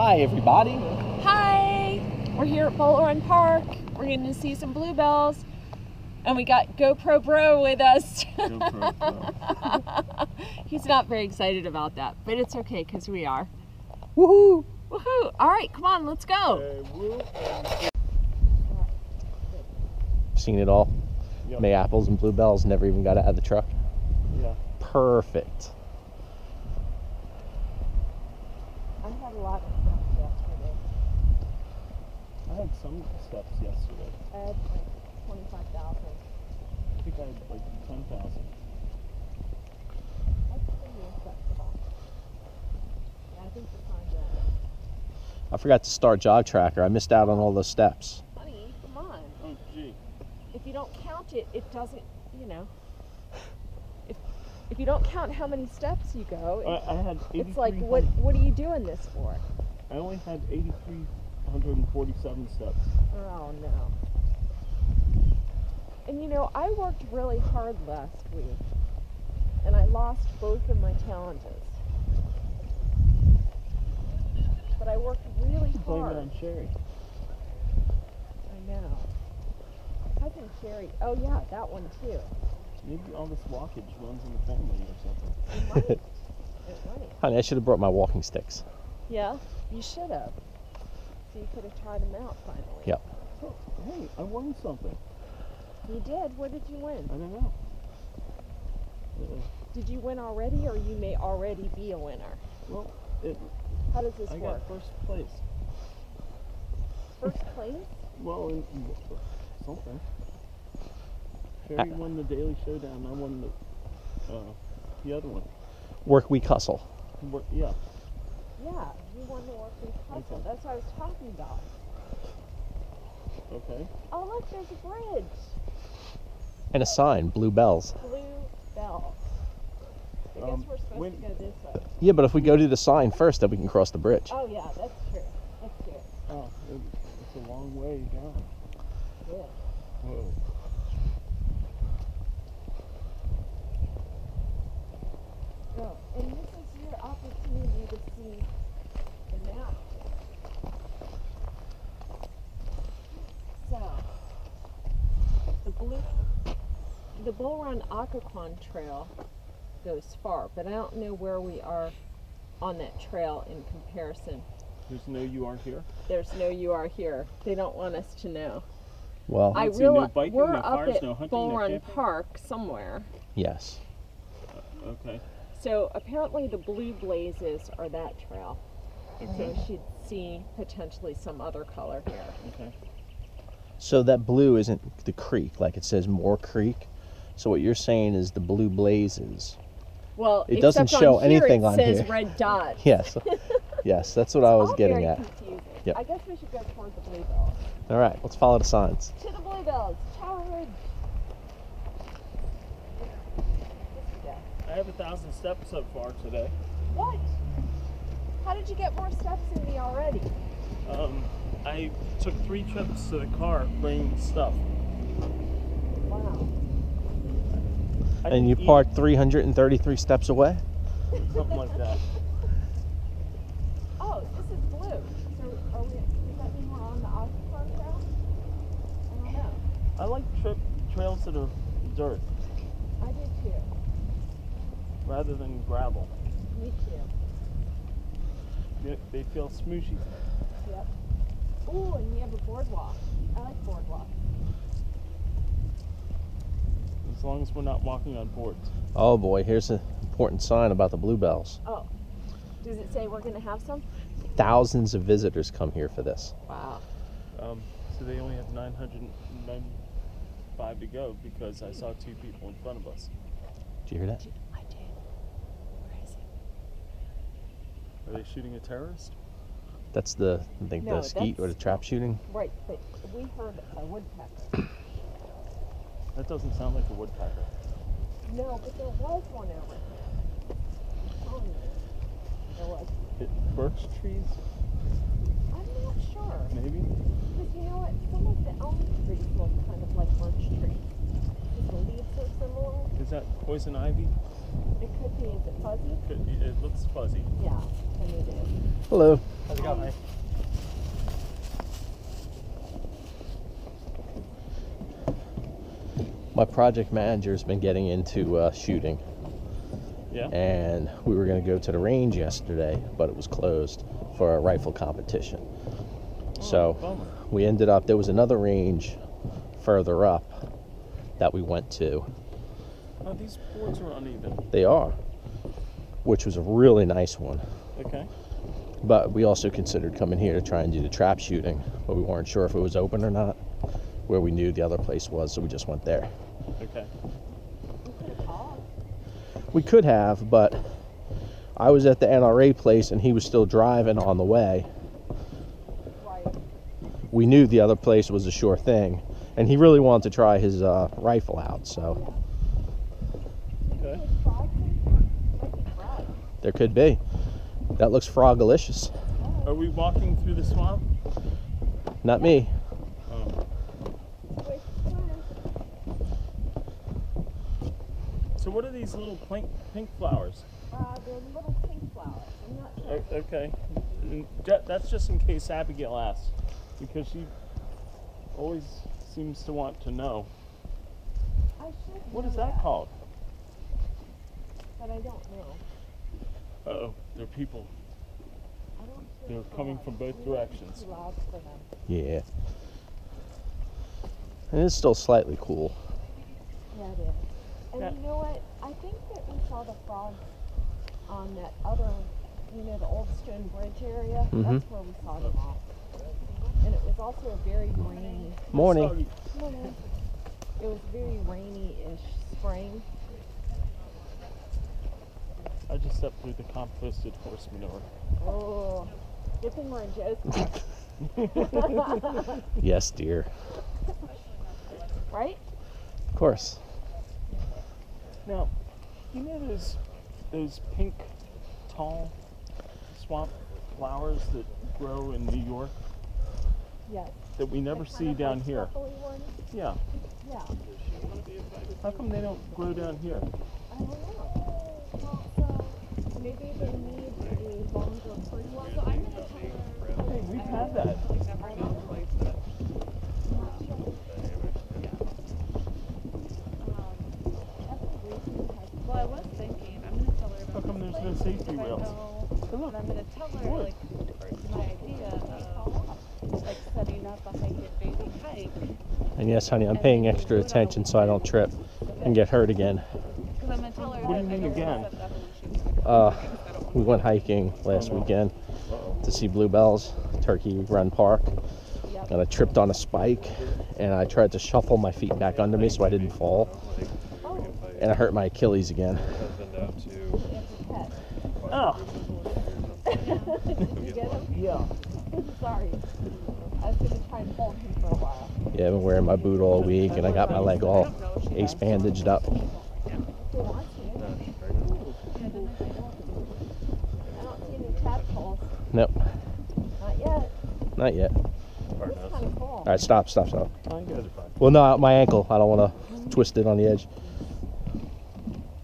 Hi, everybody. Hi! We're here at Bull Run Park. We're going to see some bluebells. And we got GoPro Bro with us. He's not very excited about that, but it's okay because we are. Woohoo! Woohoo! All right, come on, let's go. Seen it all. Yep. May apples and bluebells. Never even got out of the truck. Yeah. Perfect. I had a lot of stuff yesterday. I had some steps yesterday. I had like 25,000. I think I had like 10,000. That's pretty acceptable. I think the time's out. I forgot to start Jog Tracker. I missed out on all those steps. Honey, come on. Oh, gee. if you don't count it, it doesn't, you know. If if you don't count how many steps you go, I, I had it's like what what are you doing this for? I only had 8,347 steps. Oh no. And you know, I worked really hard last week, and I lost both of my challenges. But I worked really hard. Blame it on Sherry. I know. I think Sherry. Oh yeah, that one too. Maybe all this walkage runs in the family or something. It might. it might. Honey, I should have brought my walking sticks. Yeah, you should have. So you could have tried them out finally. Yep. Oh, hey, I won something. You did. What did you win? I don't know. Uh, Did you win already, or you may already be a winner? well, it, How does this I work? got first place. First place? Well, in, in something. Sherry won the Daily Showdown. I won the uh, the other one. Work week hustle. Wor- Yeah. Yeah, you won the week hustle. Okay. That's what I was talking about. Okay. Oh look, there's a bridge. And a sign, blue bells. Blue bell. I guess Um, we're supposed when- to go this way. Yeah, but if we go to the sign first, then we can cross the bridge. Oh yeah, that's true. Do it. Oh, it, it's a long way down. Yeah. Whoa. Go. And this is your opportunity to see the map. So, the the Bull Run Occoquan Trail goes far, but I don't know where we are on that trail in comparison. There's no you are here. There's no you are here. They don't want us to know. Well, I Let's see, no biking, we're no up fires, at no hunting, Bull Run camping? Park somewhere. yes. Uh, okay. So apparently the blue blazes are that trail. Okay. So we should see potentially some other color here. Okay. So that blue isn't the creek, like it says Moore Creek. So what you're saying is the blue blazes. Well, It doesn't show on here anything it on says here. red dot. Yes. yes, that's what I was All getting very at. confusing. Yep. I guess we should go toward the bluebells. All right, let's follow the signs. To the bluebells, Tower Ridge. I have a thousand steps so far today. What? How did you get more steps in me already? Um, I took three trips to the car bringing stuff. Wow. I And you didn't eat, parked 333 steps away? something like that. Oh, this is blue. So are we? Does that mean we're on the Occoquan Trail? I don't know. I like trip trails that are dirt I did too. rather than gravel. Me too. They, they feel smooshy. Yep. Ooh, and we have a boardwalk. I like boardwalk. As long as we're not walking on boards. Oh boy, here's an important sign about the bluebells. Oh. Does it say we're gonna have some? Thousands of visitors come here for this. Wow. Um, so they only have 995 to go because I saw two people in front of us. Did you hear that? I did. Crazy. Are they shooting a terrorist? That's the I think No, the skeet or the that's- trap shooting. Right, but we heard a woodpecker. That doesn't sound like a woodpecker. No, but there was one over here. Oh, There was. It, birch trees, I'm not sure. maybe? Because you know what? Some of the elm trees look kind of like birch trees. Because the leaves are similar. Is that poison ivy? It could be. Is it fuzzy? Could- It looks fuzzy. Yeah, and it is. Hello. How's it Hi. My project manager's been getting into uh, shooting, Yeah. and we were going to go to the range yesterday, but it was closed for a rifle competition. So Oh, bummer. we ended up, there was another range further up that we went to. Oh, these boards are uneven. They are, which was a really nice one. Okay. But we also considered coming here to try and do the trap shooting, but we weren't sure if it was open or not, where we knew the other place was, so we just went there. Okay. We could have, but I was at the NRA place and he was still driving on the way. Right. We knew the other place was a sure thing, and he really wanted to try his uh, rifle out, so Okay. There could be. That looks frogalicious. Are we walking through the swamp? Not me. Oh. So what are these little pink pink flowers? Uh, they're little pink flowers. I'm not sure. O- Okay. And That's just in case Abigail asks, because she always seems to want to know. I should What know is that called? But I don't know. Uh oh, there are people. I don't hear They're coming from both We might be directions. Too loud for them. Yeah. And it's still slightly cool. Yeah, it is. And Yeah. you know what? I think that we saw the frogs on that other, you know, the old stone bridge area. Mhm. That's where we saw them all. And it was also a very rainy. Morning. Morning. It was very rainy-ish spring. I just stepped through the composted horse manure. Oh, good thing we're in Joe's Yes, dear. right? Of course. Now, you know those those pink, tall swamp flowers that grow in New York Yes. that we never The see down like here? purpley ones? Yeah. Yeah. How come they don't grow down here? I don't know. Well, so maybe they need a longer fruit. Well, so I'm gonna Hey, we've had that. Well, I was thinking, I'm gonna tell her How about come there's no safety if I rails? know- Hey, I'm gonna tell her, Wood. like, my idea of, like, setting up a hike it baby hike. And yes, honey, I'm paying extra attention so I don't trip and get hurt again. Cause I'm gonna tell her What do you mean I don't again? Uh, we went hiking last weekend to see bluebells, Turkey Run Park, and I tripped on a spike and I tried to shuffle my feet back under me so I didn't fall, and I hurt my Achilles again. it's a pet. Oh, Did you get him? yeah. Sorry. I was gonna try and hold him for a while. Yeah, I've been wearing my boot all week and I got my leg all ace bandaged up. If he wants to. I don't see any tadpoles. Nope, Not yet. not yet. Cool. All right, stop, stop, stop. Well, no, my ankle. I don't want to twist it on the edge.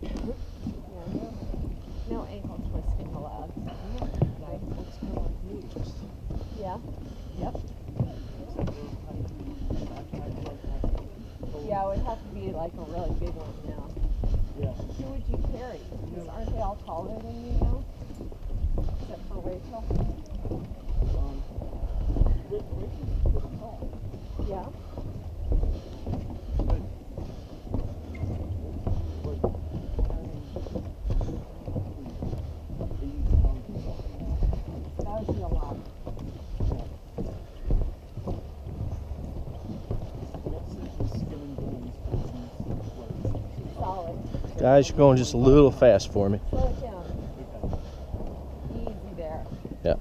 Yeah, no, no ankle twisting allowed. Yeah. Yep. Yeah, it would have to be like a really big one now. Yeah. Who would you carry? Because aren't they all taller than you now? Except for Rachel. Um, Ra- Rachel's pretty tall. Yeah. but- but carrying 80 pounds of stuff. That would be a lot. That's just skin and bones, and some flesh. Solid. Guys, you're going just a little fast for me. Slow it down. Okay. Easy there. Yeah.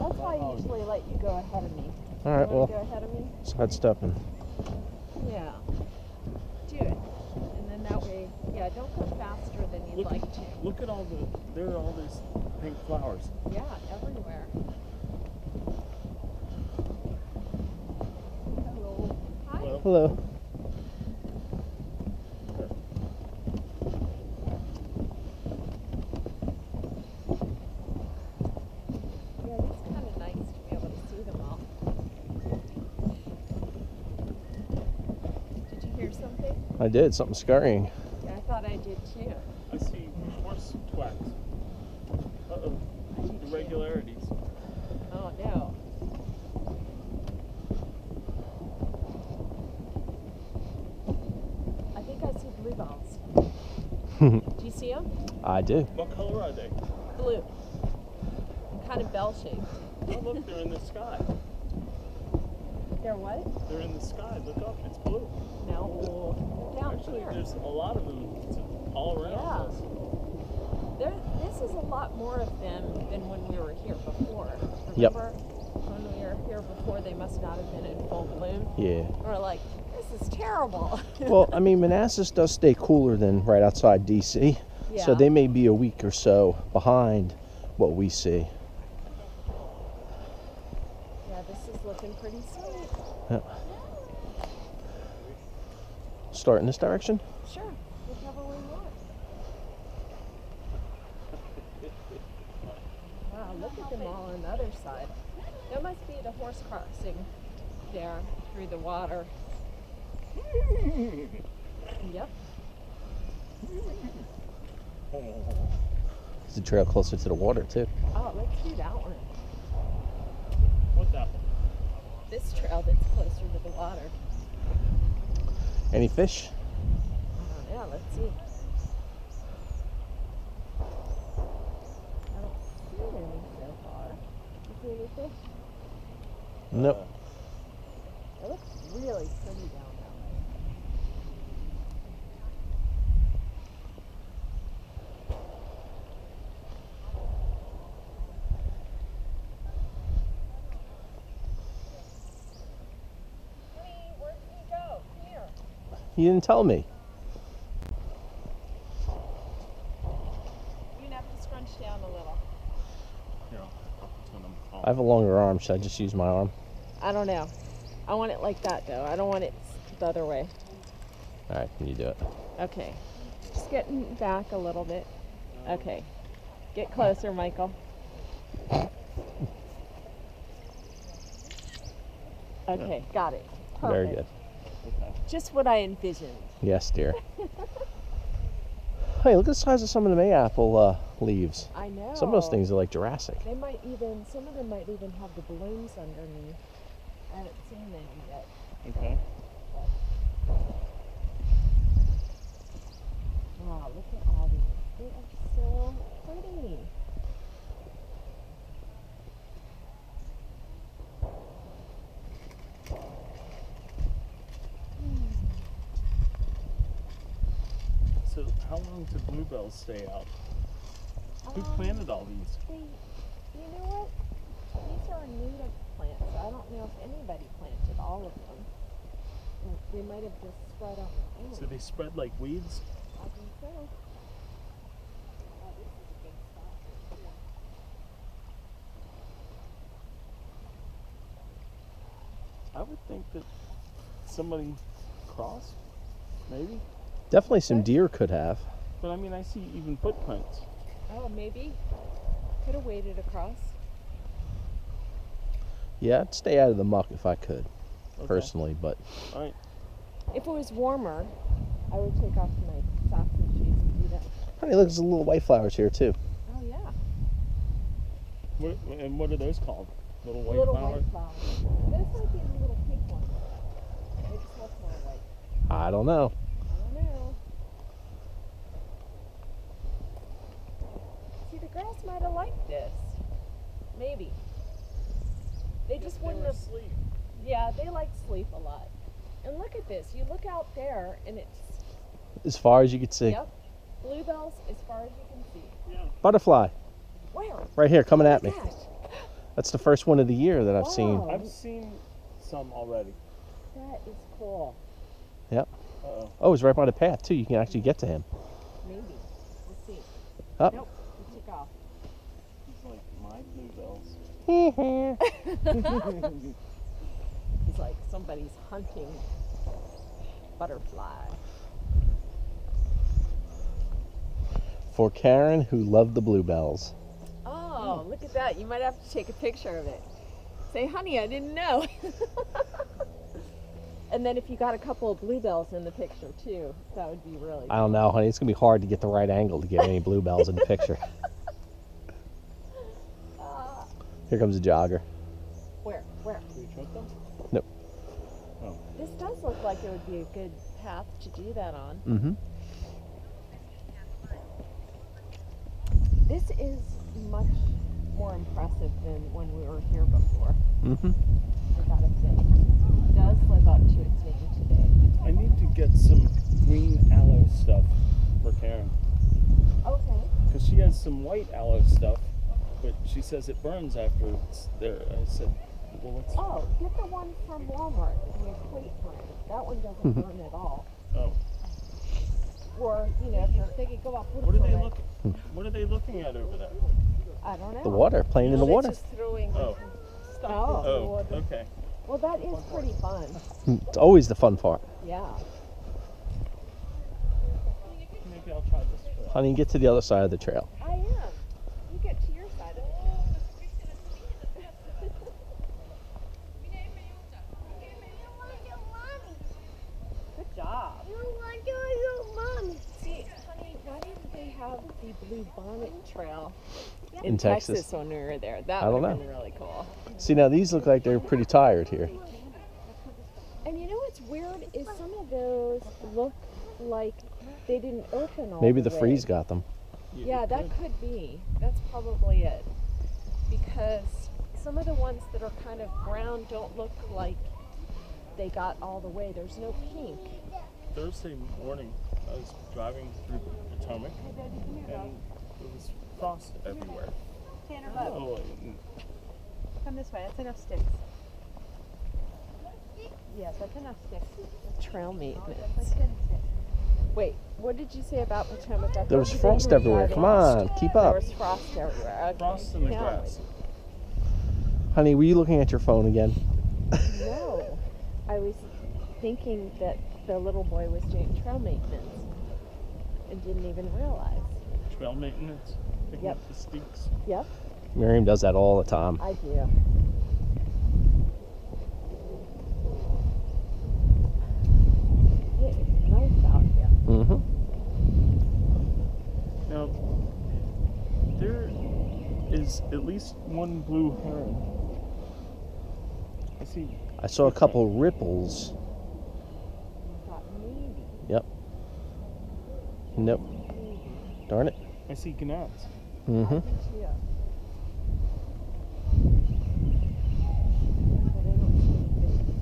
That's why I usually let you go ahead of me. All right, well, go ahead of me? sidestepping. Yeah. Do it. And then that way, yeah, don't go faster than you'd Look, like to. look at all the, there are all these pink flowers. Yeah, everywhere. Hello. Hi. Hello. Hello. Yeah, these I did something scurrying. Yeah, I thought I did too. I see horse twacks. Uh oh. Irregularities. Oh no. I think I see blue balls. Do you see them? I do. What color are they? Blue. Kind of bell shaped. Oh, look, they're in the sky. They're what? They're in the sky. Look up. It's blue. No. They're Actually, here. there's a lot of them all around Yeah. us. There, this is a lot more of them than when we were here before. Yep. Remember when we were here before? They must not have been in full bloom. Yeah. We're like, this is terrible. Well, I mean, Manassas does stay cooler than right outside DC. So they may be a week or so behind what we see. yeah, this is looking pretty sweet. Yep. Start in this direction? Sure, whichever way you want. Wow, look at them all on the other side. There must be the horse crossing there through the water. Yep. It's a trail closer to the water, too. Oh, let's do that one. What that one? This trail that's closer to the water. Any fish? Oh, yeah, let's see. I don't see any so far. You see any fish? Nope. It looks really pretty down that way. Honey, where did he go? Come here. You didn't tell me. You're have to scrunch down a little. Here, I'll, I'll turn them off. I have a longer arm. Should I just use my arm? I don't know. I want it like that though. I don't want it the other way. All right, can you do it? Okay. Just getting back a little bit. Okay. Get closer, Michael. Okay, got it. Perfect. Very good. Okay. Just what I envisioned. Yes, dear. hey, look at the size of some of the mayapple uh, leaves. I know. Some of those things are like Jurassic. They might even, some of them might even have the blooms underneath. I haven't seen any yet. Okay. Wow, look at all these. They are so pretty. So, how long do bluebells stay out? Who Um, planted all these? They, you know what? These are native plants. I don't know if anybody planted all of them. They might have just spread on their own. So they spread like weeds? I think so. I would think that somebody crossed, maybe. Definitely some deer could have. But I mean, I see even footprints. Oh, maybe. Could have waded across. Yeah, I'd stay out of the muck if I could, Okay. personally. But All right. If it was warmer, I would take off my socks and shoes and do that. honey, look, there's little white flowers here too. Oh yeah. What, and what are those called? Little white little flower? white flowers. Those might be the little pink ones. They just look more white. I don't know. I don't know. See, the girls might have liked this. Maybe. They just They wouldn't were have. asleep. Yeah, they like sleep a lot. And look at this. You look out there, and it's As far as you could see, yep, bluebells as far as you can see. Yeah. butterfly Where? right here coming at me. Look that. That's the first one of the year that I've seen. Wow. I've seen some already. That is cool. Yep. Uh-oh. Oh, he's right by the path too. You can actually get to him. Maybe. Let's see. Up. Nope. He took off. It's like my bluebells. He's like somebody's hunting butterfly. For Karen, who loved the bluebells. Oh, look at that. You might have to take a picture of it. Say, honey, I didn't know. And then if you got a couple of bluebells in the picture too, that would be really. I don't know, honey. It's gonna be hard to get the right angle to get any bluebells in the picture. Here comes a jogger. Where? Where? Do you trust them? Nope. This does look like it would be a good path to do that on. Mm-hmm. This is much more impressive than when we were here before. Mm-hmm. I gotta say, it does live up to its name today. I need to get some green aloe stuff for Karen. Okay. Because she has some white aloe stuff, but she says it burns after it's there. I said, well, let's. Oh, get the one from Walmart, the equate brand. That one doesn't mm-hmm. burn at all. Oh. Or, you know, if you're thinking, go up. What are they looking? Hmm. What are they looking at over there? I don't know. The water, playing in the water. Just throwing Oh. stuff Oh. into the Oh. water. Okay. Well, that is pretty fun. Hmm, it's always the fun part. Yeah. Maybe I'll try this first. Honey, get to the other side of the trail. I am. You get to your side of it. Good job. See, honey, why didn't they have the Blue Bonnet Trail in, In Texas. when we were there? That I don't would have know. been really cool. See, now these look like they're pretty tired here. And you know what's weird is some of those look like they didn't open all Maybe the the way. freeze got them. Yeah, that could be. That's probably it. Because some of the ones that are kind of brown don't look like they got all the way. There's no pink. Thursday morning, I was driving through Potomac, and there was frost everywhere. Tanner, look. Oh, mm. Come this way. That's enough sticks. Yes, that's enough sticks. Trail maintenance. That's good sticks. Wait, what did you say about Potomac? I There was frost were everywhere. Come on. on, keep There up. was frost everywhere. Okay. frost in the Yeah. grass. Honey, were you looking at your phone again? No, I was thinking that the little boy was doing trail maintenance and didn't even realize. Trail maintenance, picking Yep. up the sticks. Yep, Miriam does that all the time. I do. It is nice out here. Mm-hmm. Now, there is at least one blue heron. I see. I saw a couple ripples. Thought maybe, Yep. Nope. Darn it. I see gnats. Mm-hmm. I do too. But I don't see anything.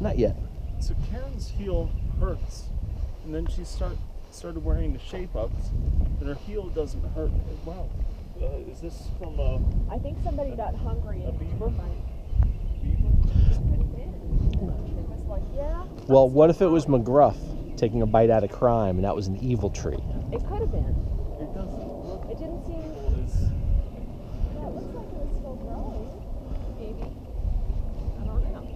Not yet. So Karen's heel hurts, and then she start started wearing the shape ups, and her heel doesn't hurt as well. Uh, is this from a I think somebody got hungry A and beaver? beaver. beaver? Could have been. Like, yeah. Well, what if it was McGruff taking a bite out of crime and that was an evil tree? It could have been. It doesn't look It didn't seem. as Yeah, it looks like it was still growing. Maybe. I don't know.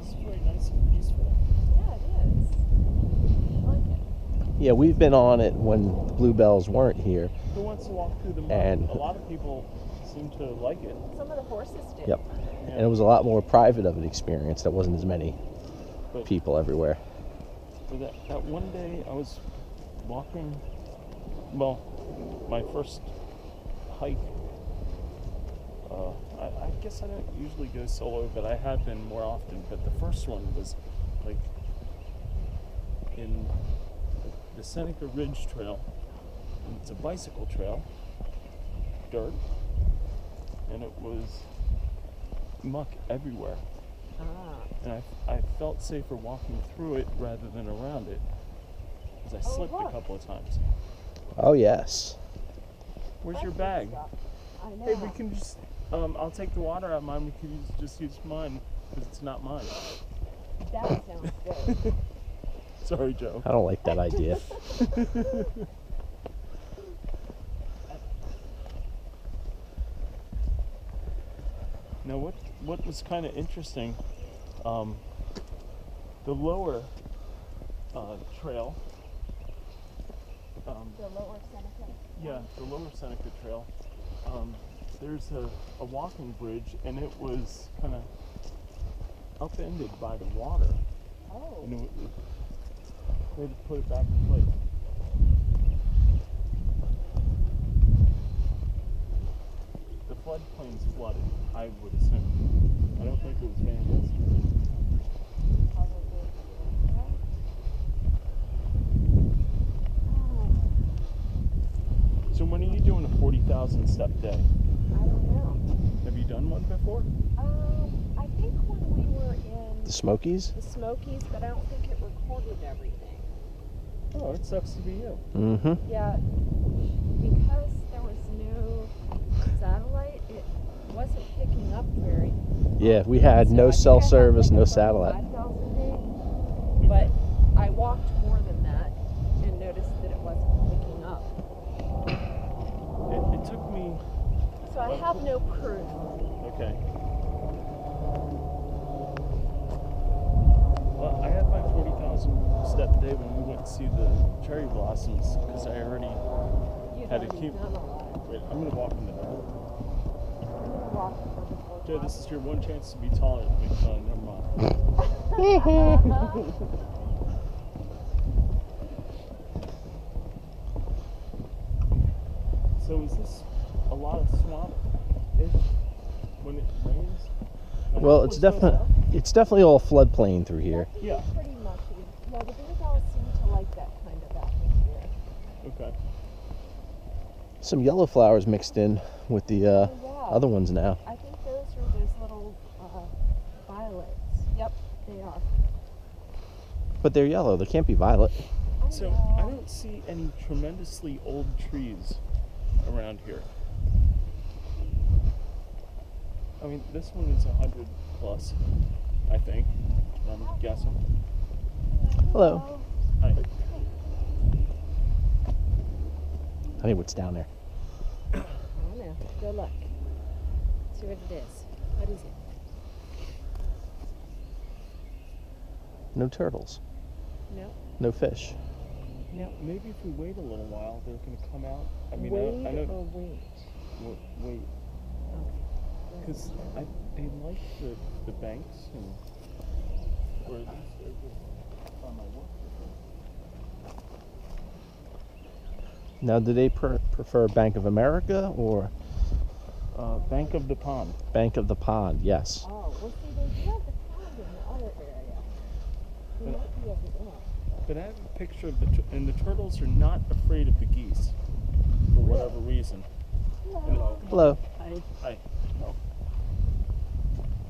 it's very nice and peaceful. Yeah, it is. I like it. Yeah, we've been on it when the bluebells weren't here. Who wants to walk through the mud? And- a lot of people seem to like it. Some of the horses did. Yep. And it was a lot more private of an experience. There wasn't as many But people everywhere. For that, that one day I was walking, well, my first hike. Uh, I, I guess I don't usually go solo, but I have been more often. But the first one was like in the Seneca Ridge Trail. And it's a bicycle trail, dirt, and it was muck everywhere Ah. And I, I felt safer walking through it rather than around it because I Oh, slipped a couple of times. Oh, yes. Where's your bag? I know. Hey, we can just, um, I'll take the water out of mine. We can use, just use mine because it's not mine. That sounds good. Sorry, Joe. I don't like that idea. Now, what what was kind of interesting, um, the lower uh, trail. Um, the lower Seneca. Yeah, the lower Seneca Trail. Um, there's a, a walking bridge, and it was kind of upended by the water, Oh. and it, it, they had to put it back in place. The floodplain's flooded, I would assume. I don't think it was vandals. So when are you doing a 40,000 step day? I don't know. Have you done one before? Um, I think when we were in The Smokies? the Smokies, but I don't think it recorded everything. Oh, it sucks to be you. Mm-hmm. Yeah, because there was no satellite, it wasn't picking up very. Yeah, we had So no I cell service, like no satellite. But I walked more than that and noticed that it wasn't picking up. It, it took me. So I have no proof. Okay. Well, I had my 40,000 step day when we went to see the cherry blossoms because I already. You'd Had to keep- a lot. Wait, I'm gonna walk in the door. I'm gonna walk for. Joe, this is your one chance to be taller than me. Oh, never mind. So is this a lot of swamp ish when it rains? Like, Well, it's definitely up? it's definitely all floodplain through here. Yeah. Pretty much. Yeah, the bluegrass seem to like that kind of atmosphere. Okay. Some yellow flowers mixed in with the uh, Oh, yeah. other ones now. I think those are those little uh, violets. Yep, they are. But they're yellow. They can't be violet. So. I don't see any tremendously old trees around here. I mean, this one is a hundred plus, I think. I'm guessing. Hello. Hi. I think what's down there. I don't know. Good luck. See what it is. What is it? No turtles. No. No fish. Now, maybe if we wait a little while, they're gonna come out. I mean, Wade I, I know. or wait? w- Wait, Okay. because I, I like the, the banks and where these are on my work. Now, do they per- prefer Bank of America or Uh, Bank of the Pond. Bank of the Pond? Yes. Oh, well, see, they do have the pond in the other area. They Yeah. might be over there. But I have a picture of the tur- and the turtles are not afraid of the geese for whatever reason. Hello. Hello. Hi. Hi. No.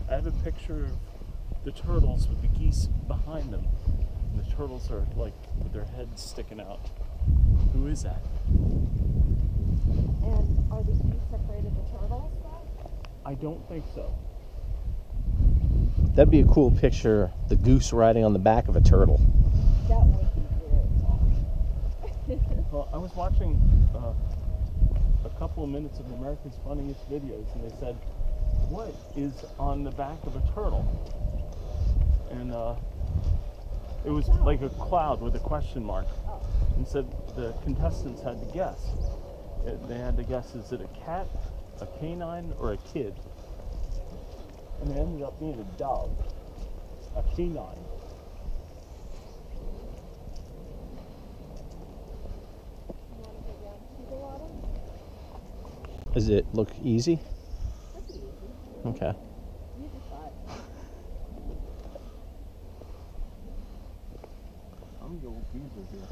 I have a picture of the turtles with the geese behind them, and the turtles are like with their heads sticking out. Who is that? And are the geese afraid of the turtles? I don't think so. That'd be a cool picture. The goose riding on the back of a turtle. That would be very. Well, I was watching uh, a couple of minutes of America's Funniest Videos, and they said, "What is on the back of a turtle?" And uh, it was like a cloud with a question mark, and said the contestants had to guess. It- they had to guess: is it a cat, a canine, or a kid? And it ended up being a dove, a canine. You want to go down to the water? Does it look easy? Easy. Okay. You decide. I'm the old geezer here.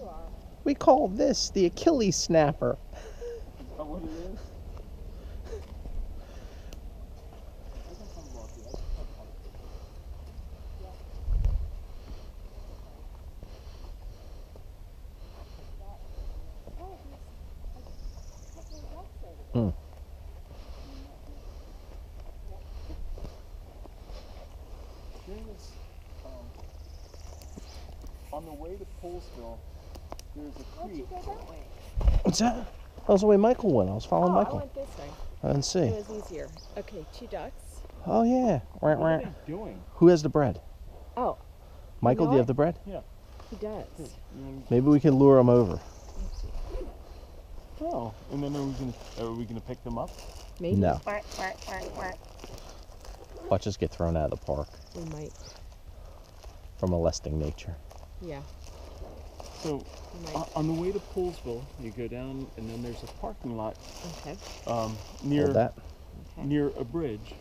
You are. We call this the Achilles snapper. Oh, what it is? I guess I'm lucky. I just have one. Oh, there's a couple of ducks over Hmm. there. There's, um, on the way there's a Why'd you go that way? What's that? That was the way Michael went. I was following oh, I Michael. went this way. I didn't see. It was easier. Okay, two ducks. Oh yeah. Wah, What wah. are they doing? Who has the bread? Oh, Michael, know do you have the bread? Yeah. He does. Maybe we can lure him over. Oh, and then are we gonna are we gonna pick them up? Maybe. No. Watch us get thrown out of the park We might. for molesting nature. Yeah. So We might. uh, on the way to Poolesville, you go down, and then there's a parking lot okay. um, near Hold that. Okay. near a bridge.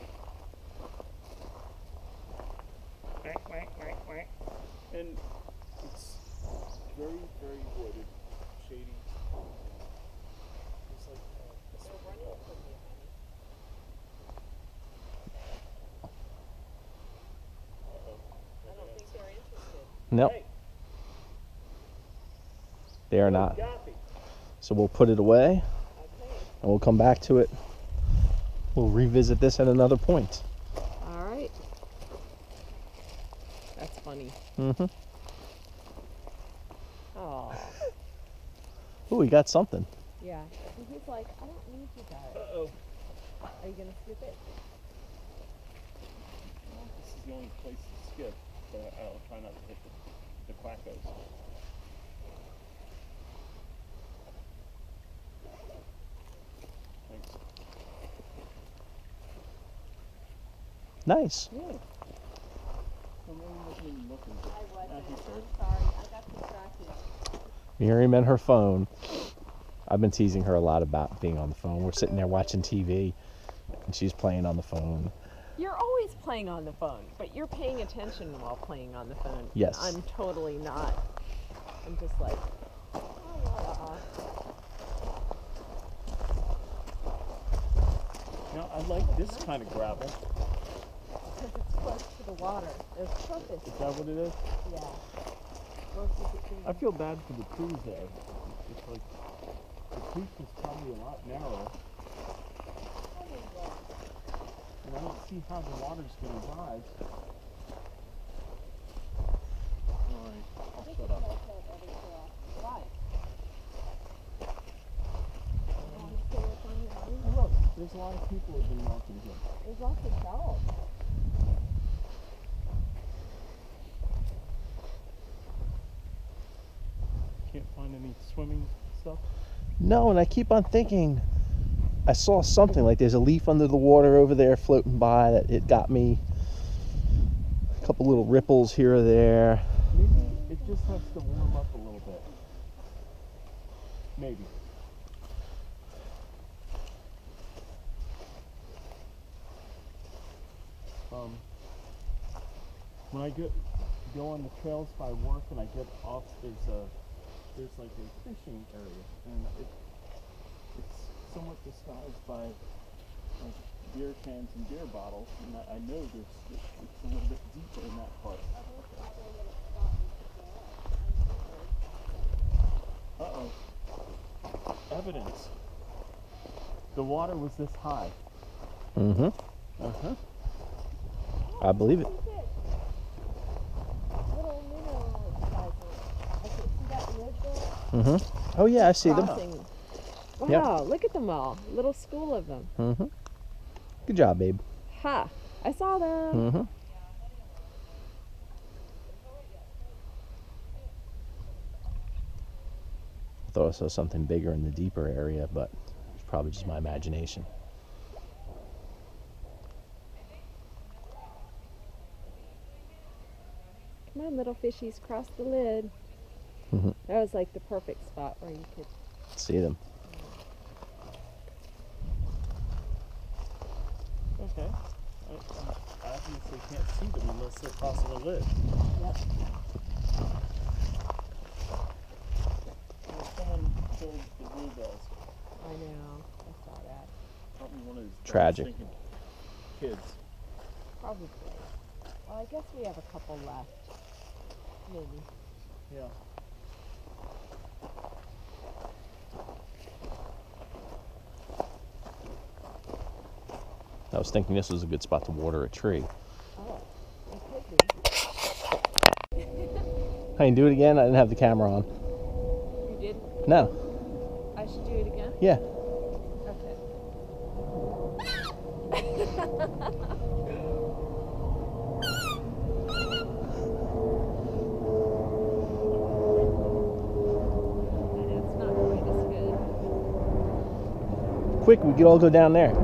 And it's very, very wooded, shady. It's like, uh, a swimming. I don't think they're interested. Nope, Hey, they are not. So we'll put it away and we'll come back to it. We'll revisit this at another point. All right. That's funny. Mm-hmm. Oh. Oh, we got something. Yeah. And he's like, I don't need you guys. Uh-oh. Are you gonna skip it? This is the only place to skip, but I'll try not to hit the, the quackos. Thanks. Nice. Yeah. Someone wasn't even looking. I Ah, wasn't. he's there. I'm sorry. I got distracted. Miriam and her phone. I've been teasing her a lot about being on the phone. We're sitting there watching TV and she's playing on the phone. You're always playing on the phone, but you're paying attention while playing on the phone. and Yes. I'm totally not. I'm just like, oh, la, Now, I like this kind of gravel. Because it's close to the water. There's purpose. Is that what it is? Yeah. Versus it being- I feel bad for the crews there. It's like the creek is probably a lot narrower. And I don't see how the water's gonna rise. Alright, I'll shut up. Why? Look, there's a lot of people who've been walking here. There's lots of shells. Can't find any swimming stuff. No, and I keep on thinking I saw something like there's a leaf under the water over there floating by that it got me. A couple little ripples here or there. Maybe it just has to warm up a little bit. Maybe. Um, when I get go on the trails by work and I get off, there's a there's like a fishing area, and it it's somewhat disguised by like beer cans and beer bottles, and I, I know there's it's, it's a little bit deeper in that part. Uh oh. Evidence. The water was this high. Mm-hmm. Uh huh. I believe it. Little minnow sizes. I can see that lid there. Mm-hmm. Oh yeah, I see them. Crossing. Yep. Wow, look at them all. Little school of them. Mm-hmm. Good job, babe. Ha! I saw them. Mm-hmm. I thought I saw something bigger in the deeper area, but it's probably just my imagination. Come on, little fishies, cross the lid. Mhm. That was like the perfect spot where you could. See them. Okay. I, I obviously can't see them unless they're crossing a lid. Yep. Someone killed the bluebells. I know. I saw that. Probably one of these Tragic. kids. Probably. Well, I guess we have a couple left. Maybe. Yeah. I was thinking this was a good spot to water a tree. Oh, be. Hey, do it again. I didn't have the camera on. You did? No. I should do it again? Yeah. Okay. And it's not quite as good. Quick, we could all go down there.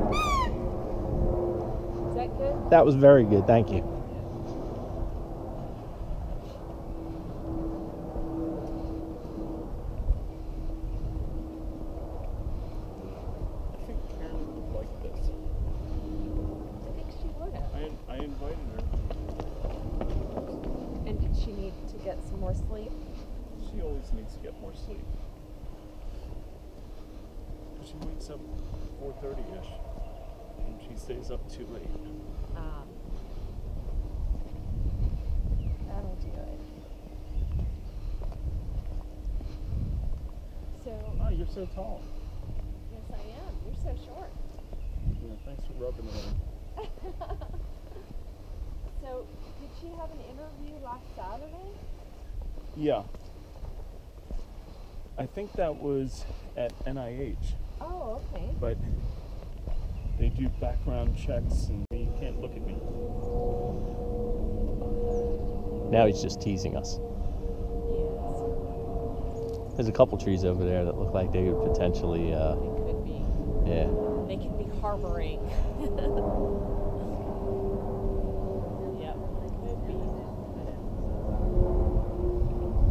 That good? That was very good. Thank you. I think Karen would like this. I think she would have. I, I invited her. And did she need to get some more sleep? She always needs to get more sleep. She wakes up 4.30ish. And she stays up too late. Um, that'll do it. So, Oh, you're so tall. yes, I am. You're so short. Yeah, thanks for rubbing it in. so, did she have an interview last Saturday? Yeah. I think that was at NIH, Oh, okay. but they do background checks and you can't look at me. Now he's just teasing us. Yes, There's a couple trees over there that look like they would potentially, uh, it could be. yeah. They could be harboring. yep, they could be.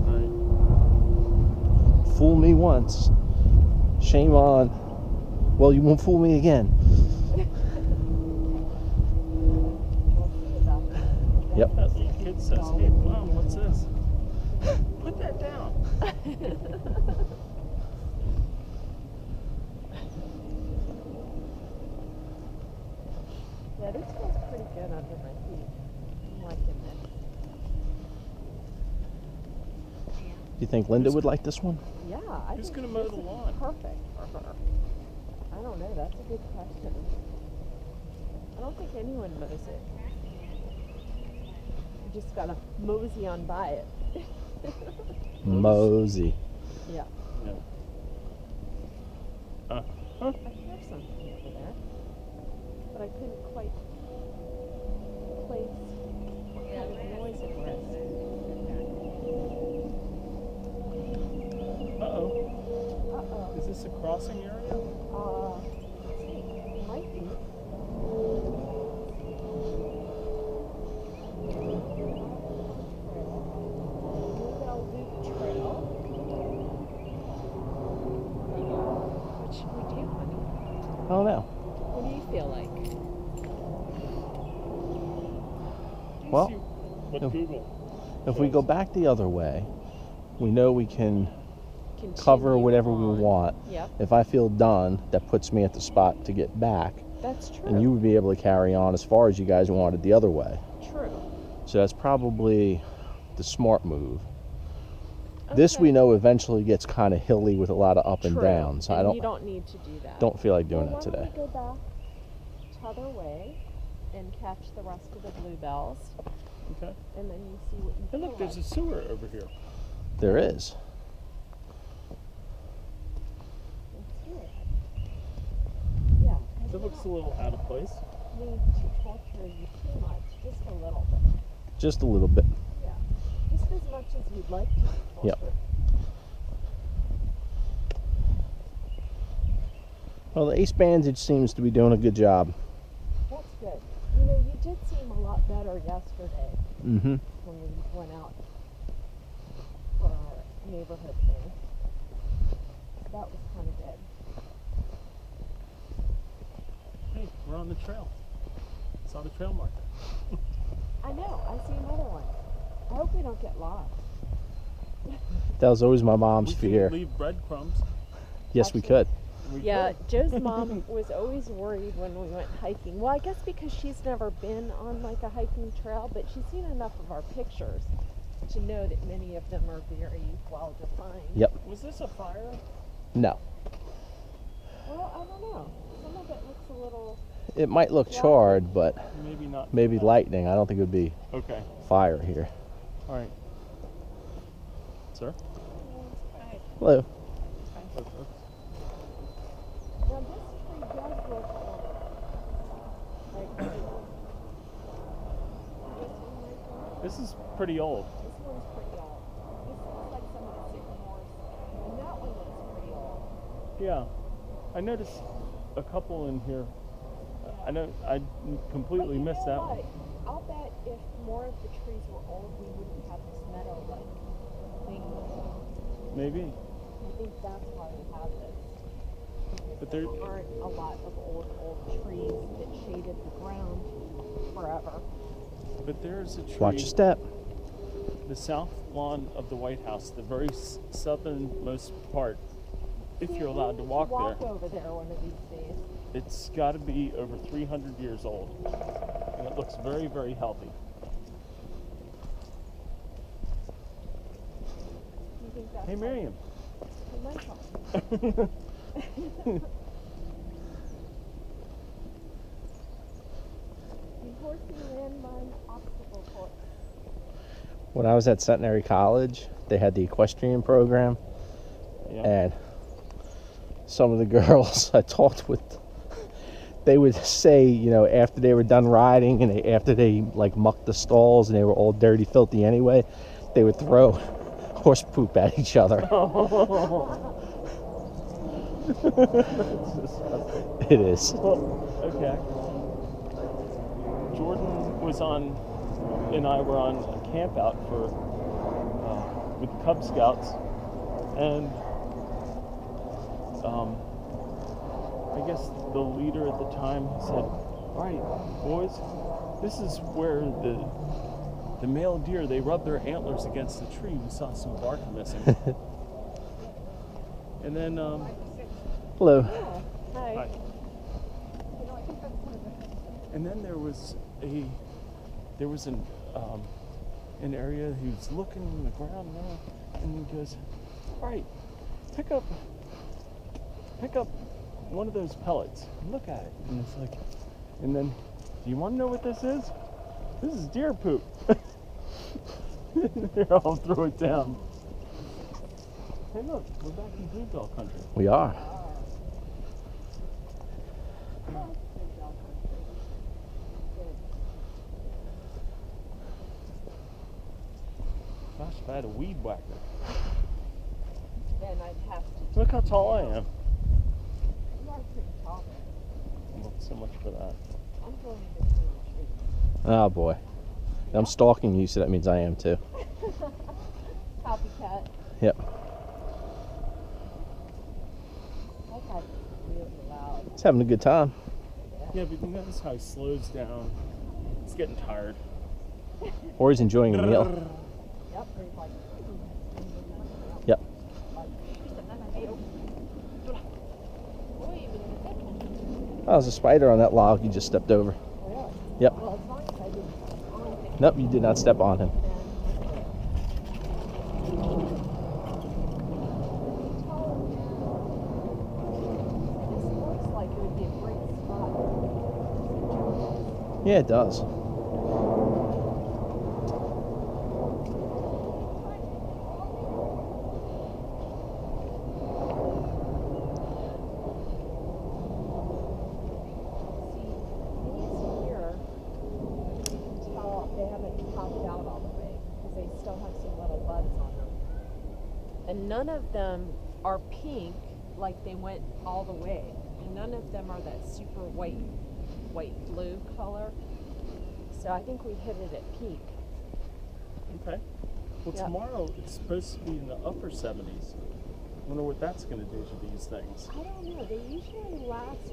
Alright. Fool me once, shame on. Well, you won't fool me again. We'll see about that. Yep. That little kid says, hey, mom, what's this? Put that down. Yeah, this feels pretty good under my feet. I'm liking this. Do you think Linda would like this one? Yeah, I Who's think gonna mow this the is lawn? Perfect for her. I don't know. That's a good question. I don't think anyone mows it. You just gotta mosey on by it. Mosey. yeah. No. Uh, huh? I hear something over there, but I couldn't quite place what kind of noise it was. Uh-oh. Uh-oh. Is this a crossing area? Uh, let's see. Might be. Bluebell Loop Trail. What do. I don't know. What do you feel like? Well, if- Google If we go back the other way, we know we can cover Continue whatever we want. Yep, If I feel done, that puts me at the spot to get back, that's true. and you would be able to carry on as far as you guys wanted the other way. True. So that's probably the smart move. This we know eventually gets kind of hilly with a lot of up and True. downs. I don't You don't need to do that. don't feel like doing well, it today. Why don't we go back t'other way and catch the rest of the bluebells, Okay. and then you see what you Hey, feel look, there's a sewer over here. There is. Let's do it. That looks a little out of place. need to torture you too much, just a little bit. Just a little bit. Yeah. Just as much as you'd like to Yep. Well, the Ace Bandage seems to be doing a good job. That's good. You know, you did seem a lot better yesterday Mm-hmm. when we went out for our neighborhood thing. That was kind of good. Hey, we're on the trail. Saw the trail marker. I know. I see another one. I hope we don't get lost. That was always my mom's we fear. leave breadcrumbs. Yes, we could. We Yeah, could. Joe's mom was always worried when we went hiking. Well, I guess because she's never been on like a hiking trail, but she's seen enough of our pictures to know that many of them are very well defined. Yep. Was this a fire? No. Well, I don't know. Some of it looks a little. It might look charred, but Maybe not. maybe that. lightning. I don't think it would be Okay. fire here. All right. Sir? Hello. This tree does look like. this one right there. This is pretty old. This one's pretty old. This looks like some of the sycamores, and that one looks pretty old. Yeah. I noticed a couple in here. I know I completely But you missed know that what? one. I'll bet if more of the trees were old, we wouldn't have this meadow like thing. Maybe. I think that's why we have this. But there there- aren't a lot of old, old trees that shaded the ground forever. But there's a tree. Watch your step. the south lawn of the White House, the very s- southernmost part, if See, you're allowed to need walk walk there, over there one of these days. It's got to be over 300 years old. And it looks very, very healthy. You think that's Hey, Miriam. Hey, Michael. The horsey landmine obstacle course. When I was at Centenary College, they had the equestrian program, Yeah. and some of the girls I talked with, they would say, you know, after they were done riding and they, after they like mucked the stalls and they were all dirty, filthy anyway, they would throw horse poop at each other. It is. okay. Jordan was on, and I were on a camp out for uh, with Cub Scouts, and um, I guess the leader at the time said, "All right, boys, this is where the the male deer they rub their antlers against the tree. We saw some bark missing." and then um, Hello. Yeah. Hi. Hi. And then there was a there was an um, an area he was looking in the ground now, and he goes, "All right, pick up pick up one of those pellets look at it." And it's like, and then, do you want to know what this is? This is deer poop. Here, I'll throw it down. Hey, look, we're back in Bluebell country. We are. Gosh, if I had a weed whacker. Then I'd have to. Look how tall I am. You are pretty tall. Well, so much for that. I'm going between the trees. Oh boy. I'm stalking you, so that means I am too. Copycat. Yep. That guy's really loud. He's having a good time. Yeah, but you notice how he slows down. He's getting tired. Or he's enjoying the meal. Yep. Or he's. Yep. Oh, there's a spider on that log you just stepped over. Yep. Nope, you did not step on him. then we're good. This looks like it would be a great spot. Yeah, it does. See, these here, tell they haven't popped out all the way because they still have some little buds on them. And none of them are pink like they went all the way. And none of them are that super white, white blue color. So I think we hit it at peak. Okay. Well, Yeah. tomorrow it's supposed to be in the upper 70s. I Wonder what that's going to do to these things. I don't know. They usually last,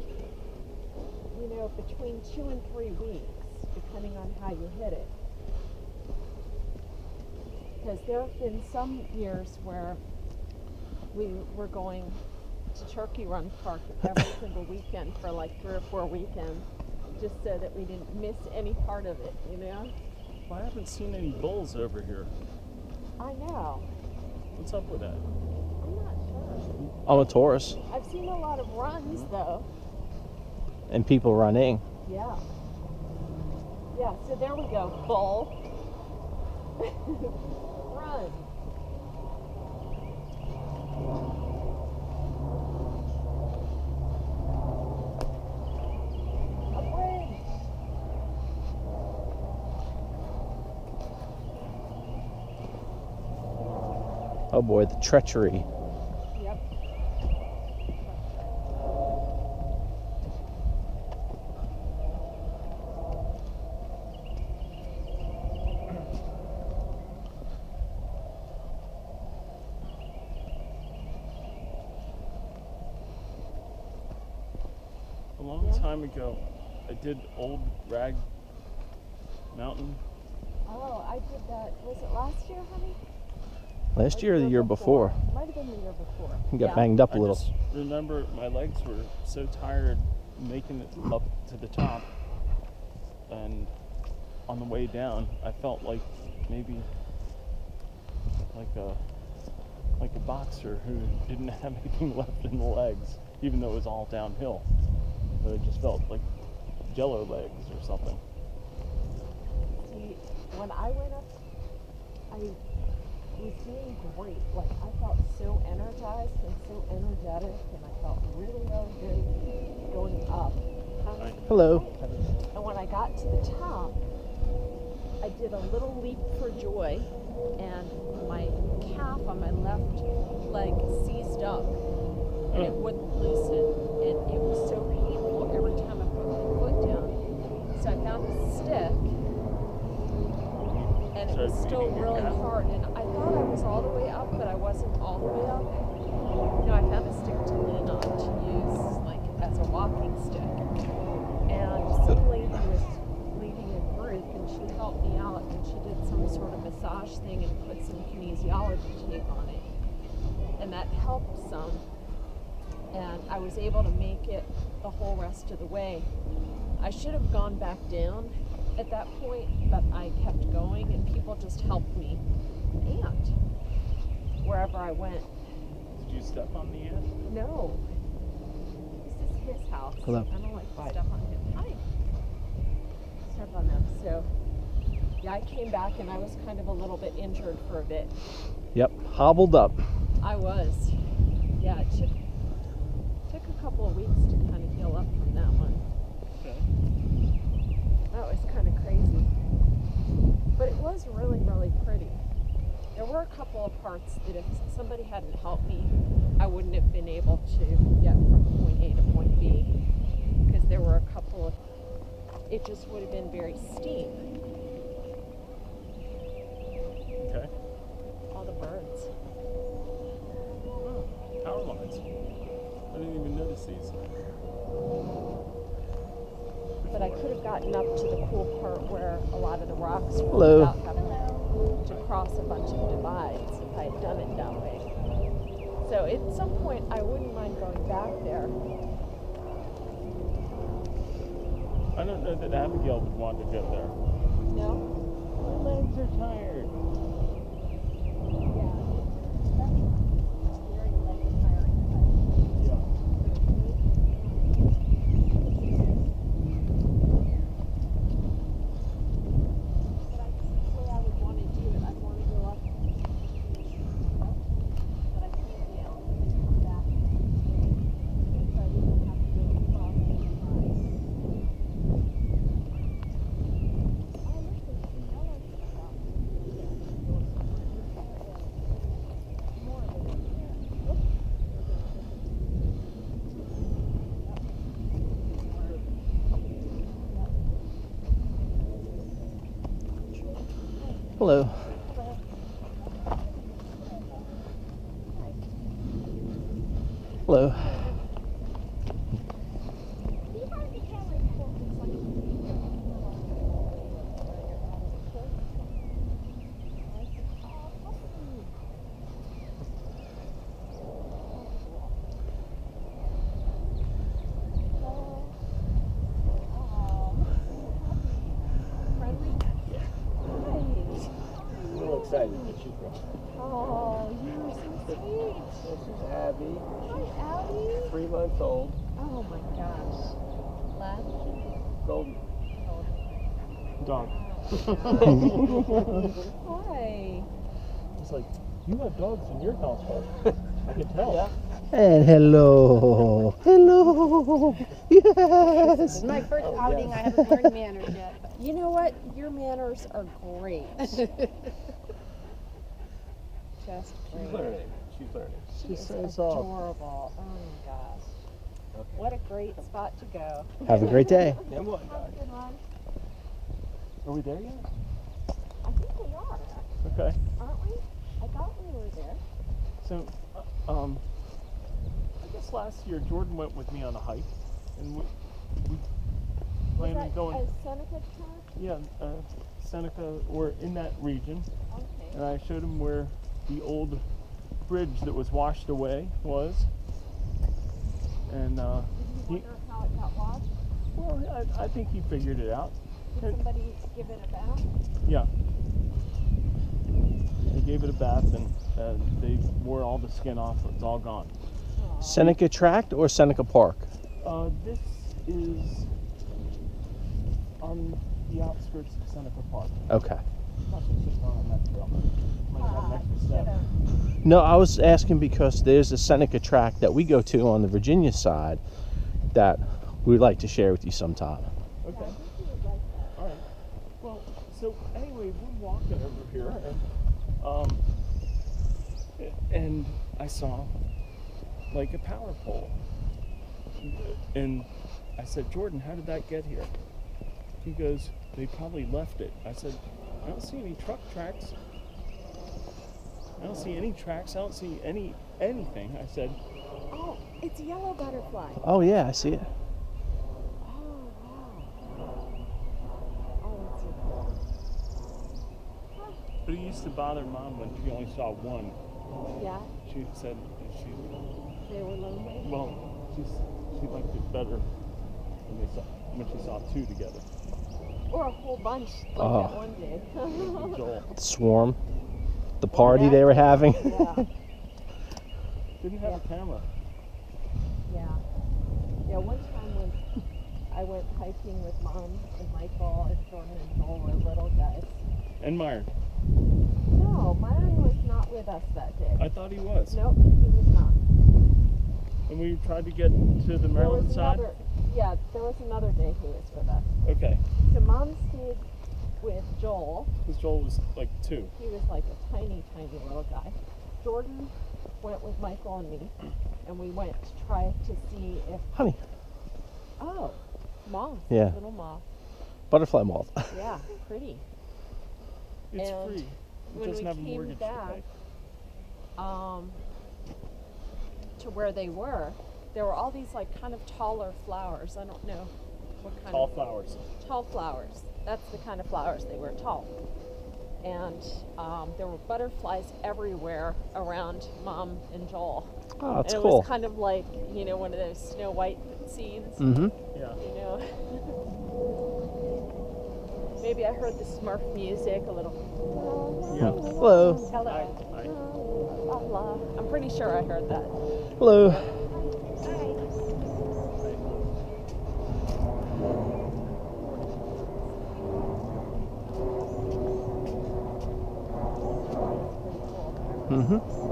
you know, between two and three weeks, depending on how you hit it. Because there have been some years where we were going to Turkey Run Park every single weekend for like three or four weekends, just so that we didn't miss any part of it, you know? Well, I haven't seen any bulls over here. I know. What's up with that? I'm not sure. I'm a Taurus, I've seen a lot of runs though. and people running. Yeah. Yeah, so there we go. Bull. Oh boy, the treachery. A long time ago, I did Old Rag Mountain. Oh, I did that. Was it last year, honey? Last year or the year before? Might have been the year before. You got yeah. banged up a I little. just remember my legs were so tired making it up to the top, and on the way down, I felt like maybe like a like a boxer who didn't have anything left in the legs, even though it was all downhill. But it just felt like jello legs or something. See, when I went up, I was doing great. Like I felt so energized and so energetic, and I felt really, really good going up. Um, Hello. And when I got to the top, I did a little leap for joy, and my calf on my left leg seized up, and it wouldn't loosen, and it was so painful every time I put my foot down. So I found a stick, and it was still really hard, and thought I was all the way up, but I wasn't all the way up. You know, I found a stick to lean on to use like as a walking stick. And some lady was leading a group and she helped me out and she did some sort of massage thing and put some kinesiology tape on it. And that helped some. And I was able to make it the whole rest of the way. I should have gone back down at that point, but I kept going and people just helped me. And wherever I went, Did you step on the ant? no. This is his house. Hello. I don't like to step on him. Hi. Step on them. So, yeah, I came back and I was kind of a little bit injured for a bit. Yep, hobbled up. I was. Yeah, it took took a couple of weeks to kind of heal up from that one. Okay. That was kind of crazy. But it was really, really pretty. There were a couple of parts that if somebody hadn't helped me, I wouldn't have been able to get from point A to point B. Because there were a couple of, it just would have been very steep. Okay. All the birds. Oh, power lines. I didn't even notice these. But I could have gotten up to the cool part where a lot of the rocks were Hello. without having cross a bunch of divides if I had done it that way. So at some point, I wouldn't mind going back there. I don't know that Abigail would want to go there. No? My legs are tired. Yeah. That's very leg tiring. Yeah. But I think the way I would want to do it, I'd want to go up, but I can't now, and come back. So I didn't have to go across the divide. Oh, look, there's some yellow stuff. More of it in here. Oops. Hello. Hello. A little excited that you brought. Oh, you're so sweet. This is Abby, Hi, Abby. three months old, Oh my gosh. Lad? golden. Dog. Hi. It's like, you have dogs in your house, bud. I can tell. Yeah. And hello. Hello. Yes. This is my first outing. I haven't learned manners yet. You know what? Your manners are great. Just She's great. learning. She's learning. She She's is so soft. adorable. Oh my gosh. What a great spot to go. Have a great day. Come on, Have a good one. Are we there yet? I think we are, Okay. aren't we? I thought we were there. So, uh, um, I guess last year Jordan went with me on a hike, and we, been that going, a Seneca track? yeah, uh, Seneca, or in that region, Okay. and I showed him where the old bridge that was washed away was. And uh, Did he, wonder how it got lost? well, I, I think he figured it out. Did somebody give it a bath? Yeah. They gave it a bath and uh, they wore all the skin off. It's all gone. Aw. Seneca Tract or Seneca Park? Uh, this is on the outskirts of Seneca Park. Okay. No, I was asking because there's a Seneca track that we go to on the Virginia side that we'd like to share with you sometime. Okay. All right. Well, so anyway, we're walking over here, and um, and I saw like a power pole, and I said, Jordan, how did that get here? He goes, they probably left it. I said, I don't see any truck tracks. I don't see any tracks. I don't see any anything. I said, Oh, it's a yellow butterfly. Oh yeah, I see it. Oh, wow. Oh, that's so cool. but it used to bother mom when she only saw one. Yeah, She said she they were lonely. Well, she's, she liked it better when they saw when she saw two together. Or a whole bunch like Oh. that one day. Joel Swarm. The party yeah. they were having. yeah, didn't have Yeah. a camera. yeah. Yeah, one time when I went hiking with mom and Michael and Jordan and Joel were little guys. And Myron, No, Myron was not with us that day. I thought he was. Nope, he was not. And we tried to get to the Maryland side. another, yeah, there was another day he was with us. Okay, So mom stayed with Joel. because Joel was like two. He was like a tiny, tiny little guy. Jordan went with Michael and me, and we went to try to see if Honey, oh, moth, Yeah. little moth, butterfly moth. yeah, pretty. It's And free. It when doesn't we have a came back- to. Um, to where they were, there were all these like kind of taller flowers. I don't know what kind of Tall of flowers. tall flowers. That's the kind of flowers they were tall. And um, there were butterflies everywhere around Mom and Joel. Oh, that's and it cool. was kind of like, you know, one of those Snow White scenes, Mm-hmm. Yeah. you know. Maybe I heard the Smurf music a little. Yeah. Hello. Hello. Hi. Hi. La, la. I'm pretty sure I heard that. Hello. Mm-hmm.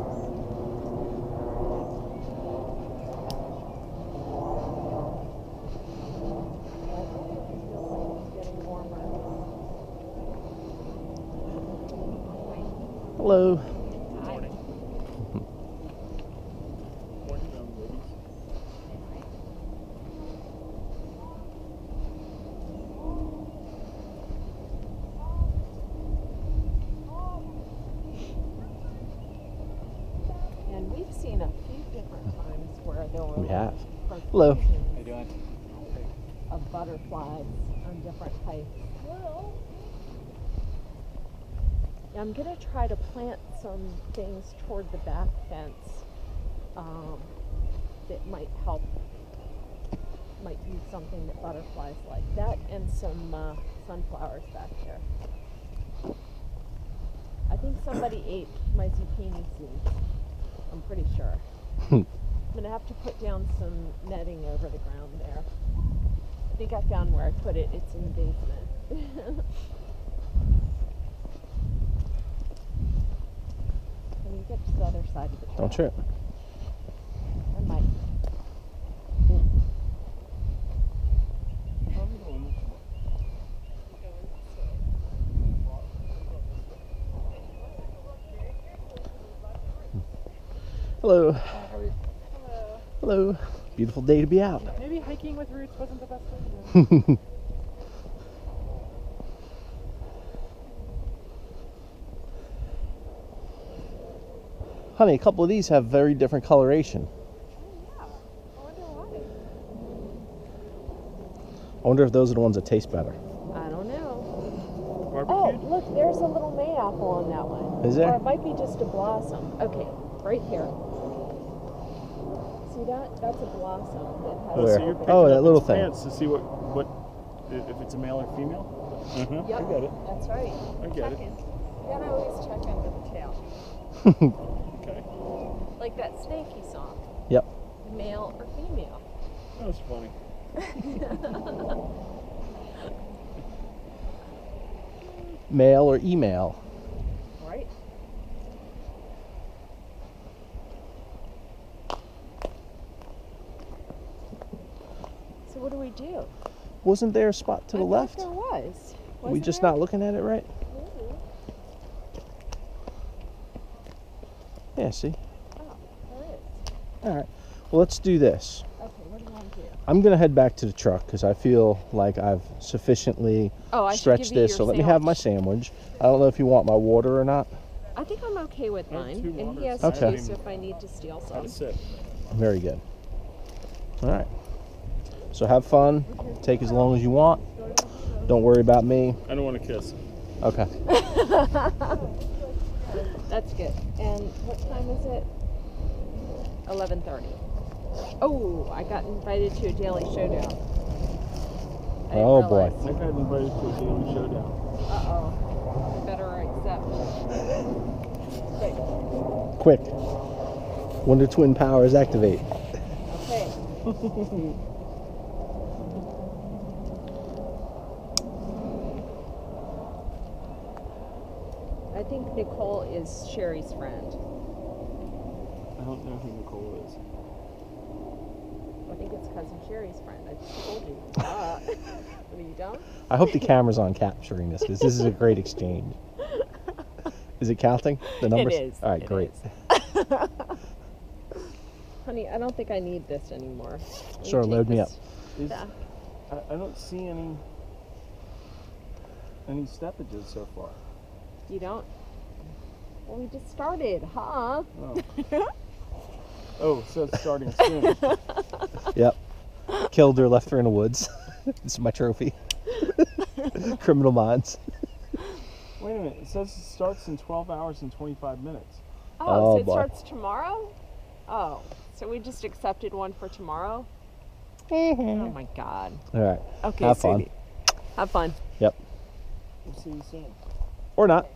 Hello. Morning. Morning, young ladies. And we've seen a few different times where there were We have. like, Hello. profusions How you doing? of butterflies on different heights. I'm gonna try to plant some things toward the back fence um, that might help, might be something that butterflies like. That and some uh, sunflowers back there. I think somebody ate my zucchini seeds. I'm pretty sure. I'm gonna have to put down some netting over the ground there. I think I found where I put it. It's in the basement. Can you get to the other side of the trail? Don't trip. I might. I'm going this way. Hello. How are you? Hello. Beautiful day to be out. Maybe hiking with roots wasn't the best thing to do. Honey, a couple of these have very different coloration. I wonder. I wonder if those are the ones that taste better. I don't know. Oh, look, there's a little mayapple on that one. Is there? Or it might be just a blossom. Okay, right here. See that? That's a blossom that has. Oh, Where? so you're Oh, that little thing. Pants to see what what if it's a male or female. Uh-huh. Yep, I got it. That's right. I get it. Checking. You gotta always check under the tail. Okay. Snake you saw. Yep. Male or female. That was funny. Male or email? Right? So what do we do? Wasn't there a spot to I the left? There was. we Wasn't just there? not looking at it right? Maybe. Yeah, see? There is. All right. Well, let's do this. Okay, what do you want to do? I'm going to head back to the truck because I feel like I've sufficiently Oh, I stretched give you this. your So let me have my sandwich. sandwich. I don't know if you want my water or not. I think I'm okay with mine, and he waters. has Okay. two. So if I need to steal some, That's it. Very good. All right. So have fun. Take as long as you want. Don't worry about me. I don't want to kiss. Okay. that's good. And what time is it? 11:30. Oh, I got invited to a daily showdown. I didn't Oh, boy. I got invited to a daily showdown. Uh oh. Better accept. Quick. Quick. Wonder Twin powers activate. Okay. I think Nicole is Sherry's friend. I don't know who Nicole is. I think it's cousin Sherry's friend. I just told you. Uh, what you don't? I hope the camera's on capturing this because this is a great exchange. Is it counting the numbers? is, All right, it great. Honey, I don't think I need this anymore. Will Sure, load me up. Is, Yeah. I, I don't see any any stoppages so far. You don't? Well, we just started, huh? Oh. oh, so it's starting soon. Yep. Killed her, left her in the woods. this is my trophy. Criminal Minds. Wait a minute. It says it starts in 12 hours and 25 minutes. Oh, Oh, so it boy. starts tomorrow? Oh, so we just accepted one for tomorrow? Mm-hmm. Oh my god. All right. Okay, Have fun. Have fun. Yep. We'll see you soon. Or not.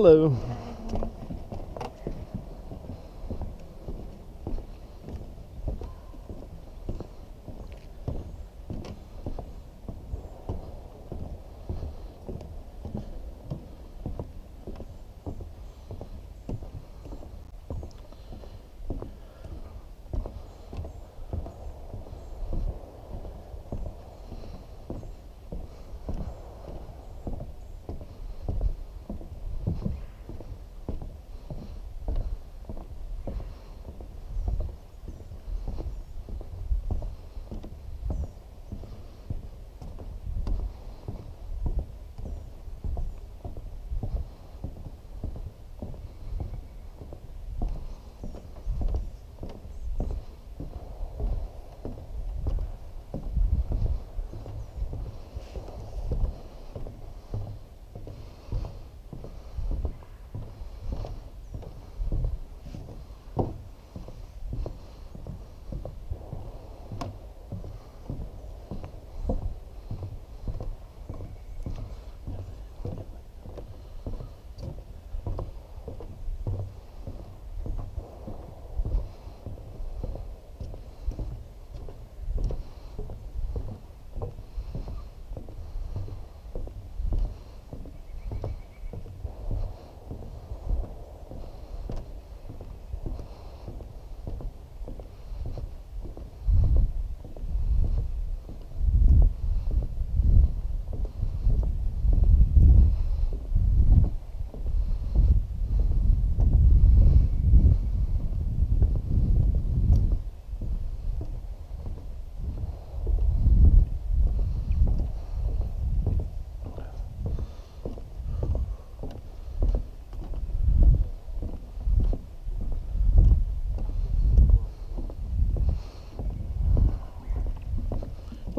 Hello.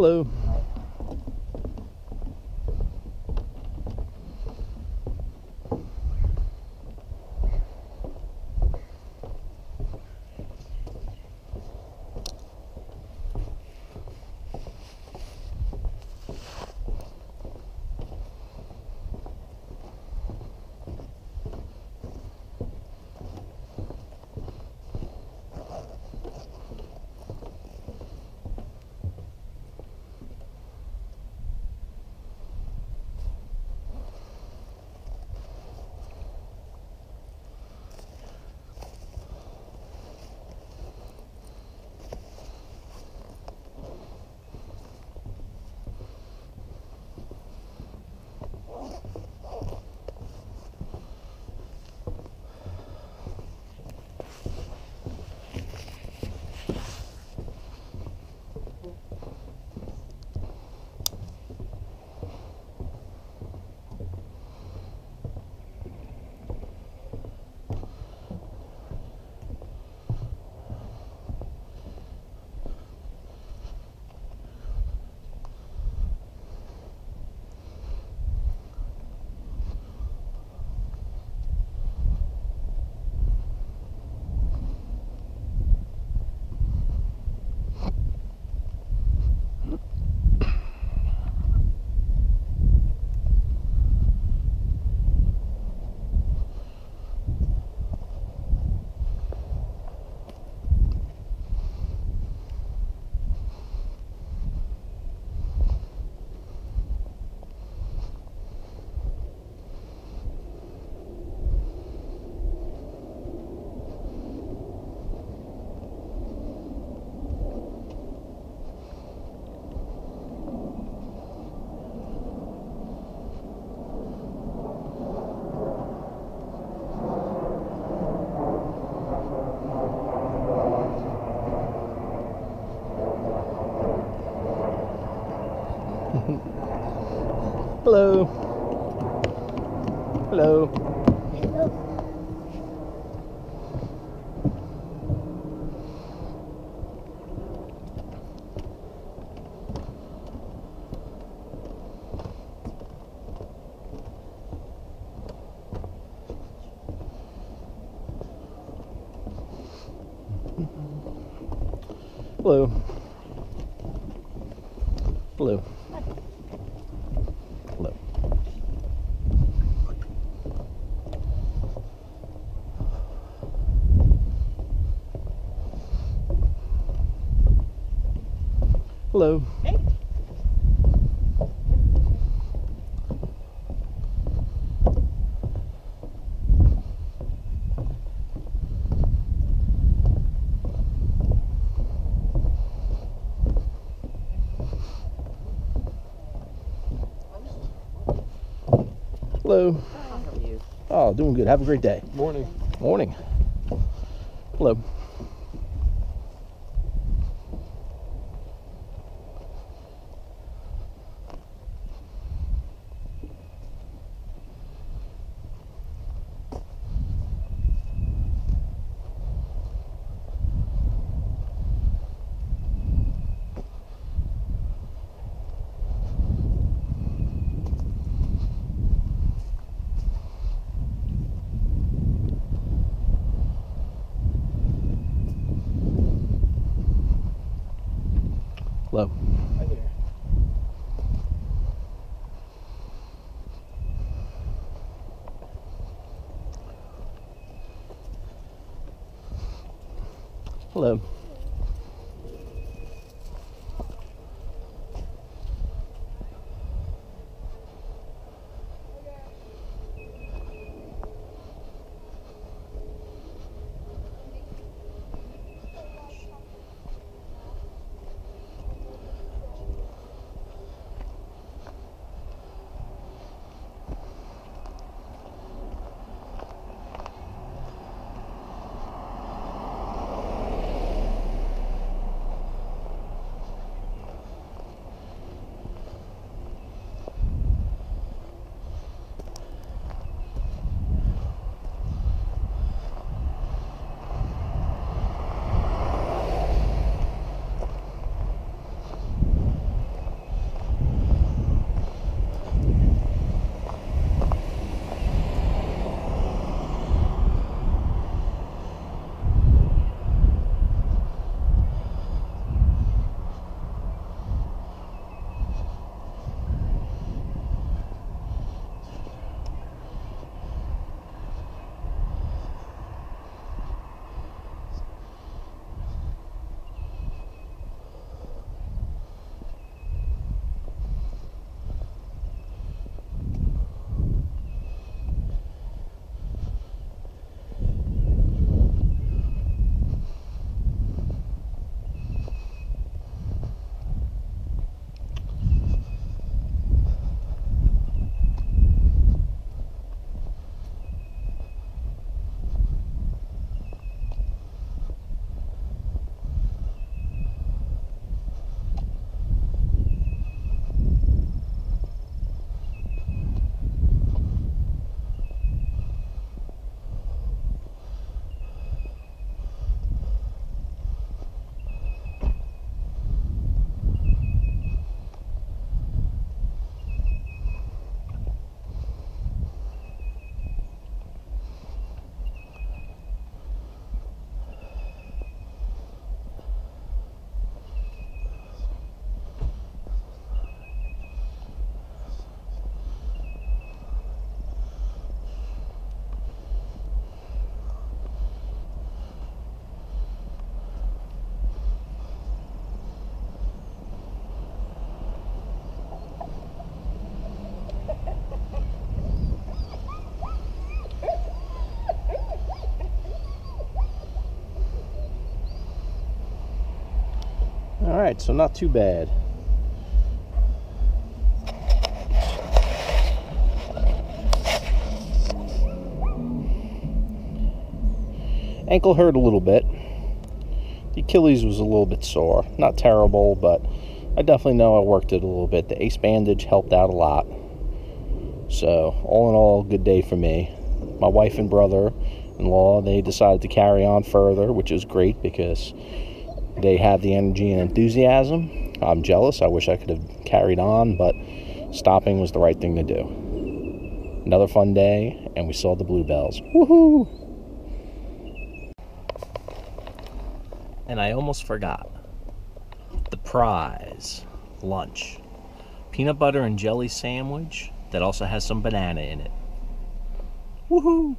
Hello. Hello. Hey. Hello. How are you? Oh, doing good. Have a great day. Morning. Morning. Hello. Hello. Right, so not too bad. Ankle hurt a little bit. The Achilles was a little bit sore. Not terrible, but I definitely know I worked it a little bit. The ace bandage helped out a lot. So, all in all, good day for me. My wife and brother in law, they decided to carry on further, which is great because they have the energy and enthusiasm. I'm jealous. I wish I could have carried on, but stopping was the right thing to do. Another fun day, and we saw the bluebells. Woohoo! And I almost forgot the prize lunch peanut butter and jelly sandwich that also has some banana in it. Woohoo!